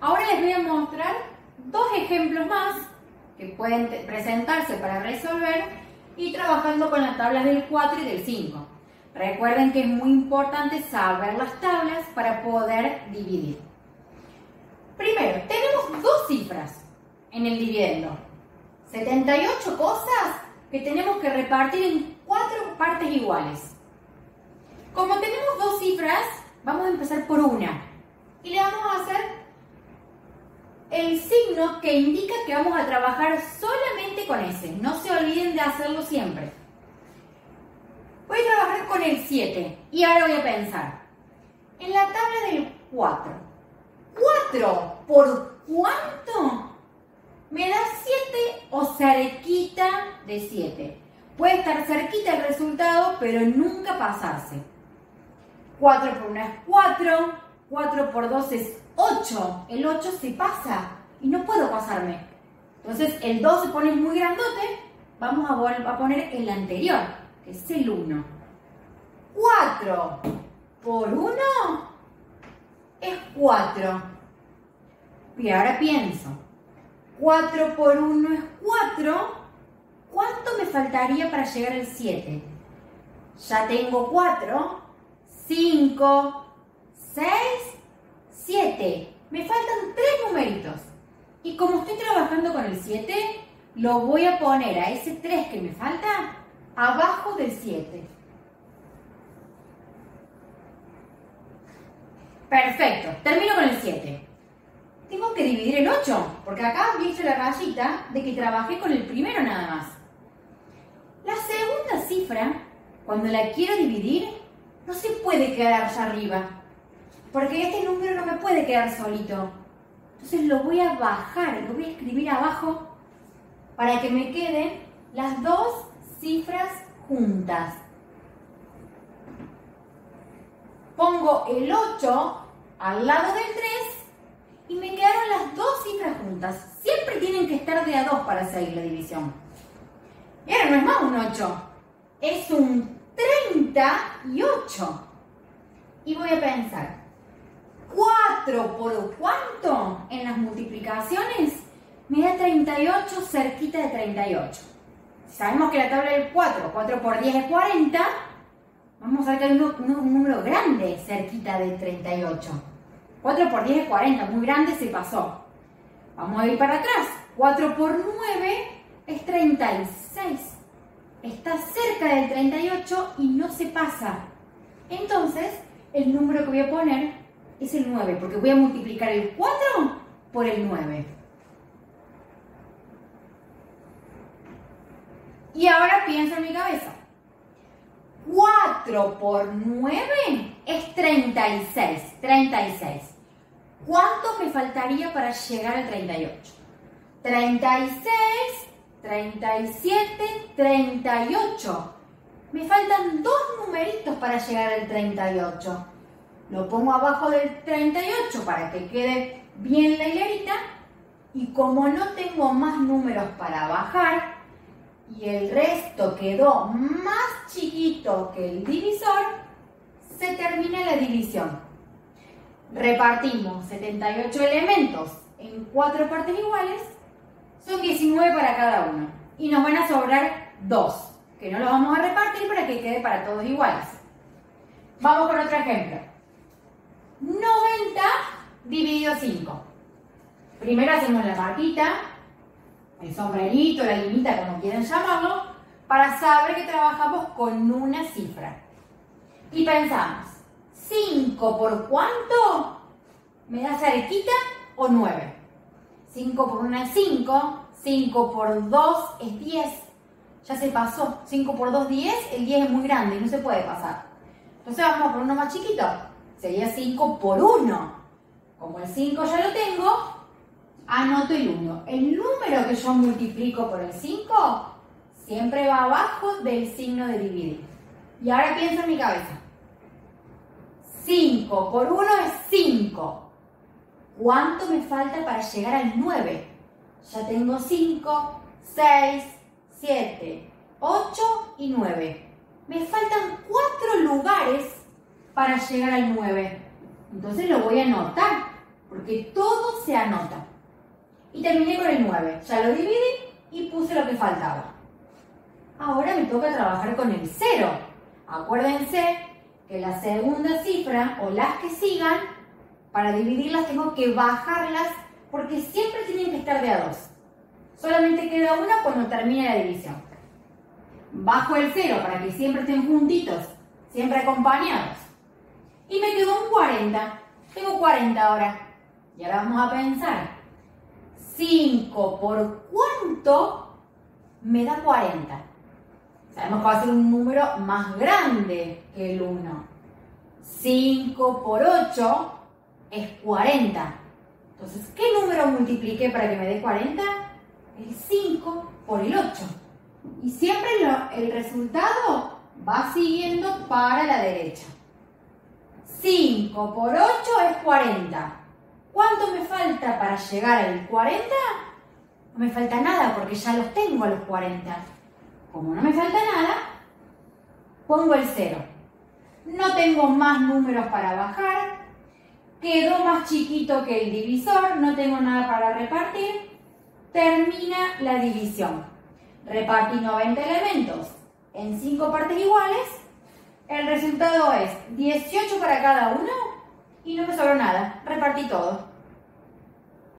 Ahora les voy a mostrar dos ejemplos más que pueden presentarse para resolver y trabajando con las tablas del 4 y del 5. Recuerden que es muy importante saber las tablas para poder dividir. Primero, tenemos dos cifras en el dividendo. 78 cosas que tenemos que repartir en cuatro partes iguales. Como tenemos dos cifras, vamos a empezar por una. Y le vamos a hacer el signo que indica que vamos a trabajar solamente con ese. No se olviden de hacerlo siempre. Voy a trabajar con el 7 y ahora voy a pensar. En la tabla del 4. ¿4 por cuánto? Me da 7 o cerquita de 7. Puede estar cerquita el resultado, pero nunca pasarse. 4 por 1 es 4, 4 por 2 es 8. El 8 se pasa y no puedo pasarme. Entonces el 2 se pone muy grandote, vamos a, a poner el anterior, que es el 1. 4 por 1 es 4. Y ahora pienso, 4 por 1 es 4. ¿Cuánto me faltaría para llegar al 7? Ya tengo 4, 5, 6, 7. Me faltan 3 numeritos. Y como estoy trabajando con el 7, lo voy a poner a ese 3 que me falta abajo del 7. Perfecto, termino con el 7. Tengo que dividir el 8, porque acá he hecho la rayita de que trabajé con el primero nada más. La segunda cifra, cuando la quiero dividir, no se puede quedar allá arriba, porque este número no me puede quedar solito. Entonces lo voy a bajar, lo voy a escribir abajo para que me queden las dos cifras juntas. Pongo el 8 al lado del 3 y me quedaron las dos cifras juntas. Siempre tienen que estar de a 2 para seguir la división. Y ahora no es más un 8, es un 38. Y voy a pensar, 4 por cuánto en las multiplicaciones me da 38 cerquita de 38. Sabemos que la tabla del 4, 4 por 10 es 40. Vamos a ver que hay un, número grande cerquita de 38. 4 por 10 es 40, muy grande se pasó. Vamos a ir para atrás. 4 por 9 es 36. Está cerca del 38 y no se pasa. Entonces, el número que voy a poner es el 9, porque voy a multiplicar el 4 por el 9. Y ahora pienso en mi cabeza. 4 por 9 es 36. 36. ¿Cuánto me faltaría para llegar al 38? 36, 37, 38. Me faltan dos numeritos para llegar al 38. Lo pongo abajo del 38 para que quede bien la hilerita. Y como no tengo más números para bajar y el resto quedó más chiquito que el divisor, se termina la división. Repartimos 78 elementos en cuatro partes iguales, son 19 para cada uno. Y nos van a sobrar 2, que no los vamos a repartir para que quede para todos iguales. Vamos con otro ejemplo. 90 dividido 5. Primero hacemos la marquita, el sombrerito, la limita, como quieran llamarlo, para saber que trabajamos con una cifra. Y pensamos, 5 por cuánto? ¿Me da cerquita o 9? 5 por 1 es 5, 5 por 2 es 10. Ya se pasó, 5 por 2 10, el 10 es muy grande, no se puede pasar. Entonces vamos por uno más chiquito sería 5 por 1. Como el 5 ya lo tengo, anoto el 1. El número que yo multiplico por el 5 siempre va abajo del signo de dividir. Y ahora pienso en mi cabeza. 5 por 1 es 5. ¿Cuánto me falta para llegar al 9? Ya tengo 5, 6, 7, 8 y 9. Me faltan 4 lugares para llegar al 9. Entonces lo voy a anotar. porque todo se anota. Y terminé con el 9. Ya lo dividí y puse lo que faltaba. Ahora me toca trabajar con el 0. Acuérdense que la segunda cifra o las que sigan, para dividirlas tengo que bajarlas porque siempre tienen que estar de a 2. Solamente queda una cuando termine la división. Bajo el 0 para que siempre estén juntitos, siempre acompañados. Y me quedó un 40. Tengo 40 ahora. Y ahora vamos a pensar. 5 por cuánto me da 40. Sabemos que va a ser un número más grande que el 1. 5 por 8 es 40. Entonces, ¿qué número multipliqué para que me dé 40? El 5 por el 8. Y siempre el resultado va siguiendo para la derecha. 5 por 8 es 40. ¿Cuánto me falta para llegar al 40? No me falta nada porque ya los tengo a los 40. Como no me falta nada, pongo el 0. No tengo más números para bajar. Quedó más chiquito que el divisor. No tengo nada para repartir. Termina la división. Repartí 90 elementos en 5 partes iguales. El resultado es 18 para cada uno y no me sobró nada. Repartí todo.